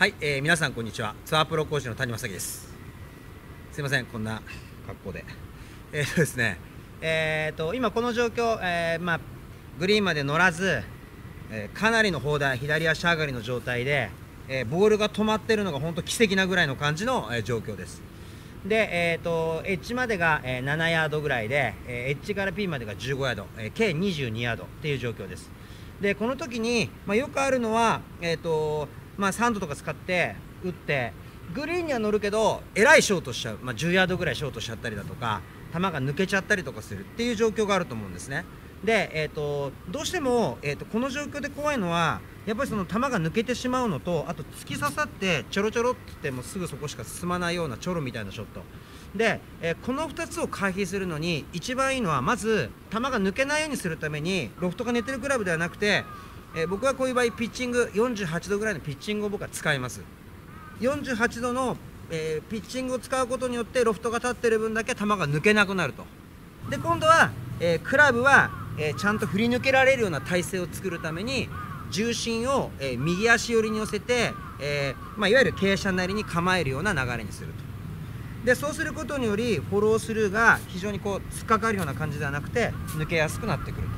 はい、えー、皆さんこんにちは。ツアープロ講師の谷正樹です。すいませんこんな格好で。えー、とですね。えーと今この状況、えー、まあグリーンまで乗らず、えー、かなりの砲台左足上がりの状態で、えー、ボールが止まってるのが本当奇跡なぐらいの感じの、えー、状況です。で、えーと、エッジまでが、えー、7ヤードぐらいで、えー、エッジからピンまでが15ヤード、えー、計22ヤードっていう状況です。でこの時に、まあ、よくあるのは、えーとまあ、サンドとか使って打ってグリーンには乗るけどえらいショートしちゃう、まあ、10ヤードぐらいショートしちゃったりだとか球が抜けちゃったりとかするっていう状況があると思うんですね。で、えーと、どうしても、えーと、この状況で怖いのはやっぱりその球が抜けてしまうのとあと突き刺さってちょろちょろって言ってもすぐそこしか進まないようなちょろみたいなショット。で、えー、この2つを回避するのに一番いいのはまず球が抜けないようにするためにロフトが寝てるクラブではなくてえー、僕はこういう場合ピッチング48度ぐらいのピッチングを僕は使います。48度の、えー、ピッチングを使うことによってロフトが立ってる分だけ球が抜けなくなると。で今度は、えー、クラブは、えちゃんと振り抜けられるような体勢を作るために重心を、え右足寄りに寄せて、えまあ、いわゆる傾斜なりに構えるような流れにすると。でそうすることによりフォロースルーが非常にこう突っかかるような感じではなくて抜けやすくなってくる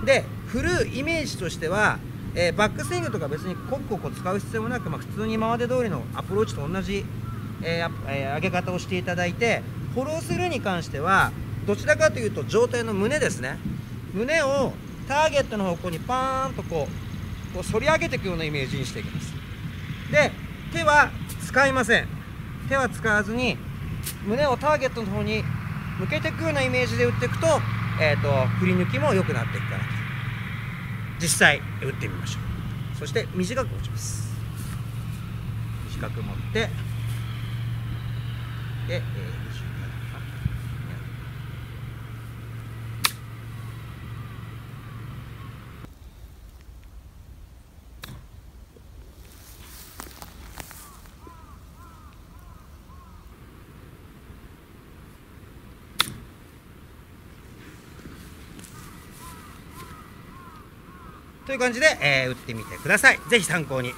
と。で振るイメージとしては、えー、バックスイングとか別にコッココ使う必要もなく、まあ、普通に今まで通りのアプローチと同じ、えー、上げ方をしていただいてフォロースルーに関してはどちらかというと上体の胸ですね。胸をターゲットの方向にパーンとこうこう反り上げていくようなイメージにしていきます。で手は使いません。手は使わずに胸をターゲットの方に向けていくようなイメージで打っていくと,、えーと、振り抜きも良くなっていくかなと。実際打ってみましょう。そして短く持ちます。短く持ってで、えーという感じで、えー、打ってみてください。ぜひ参考に。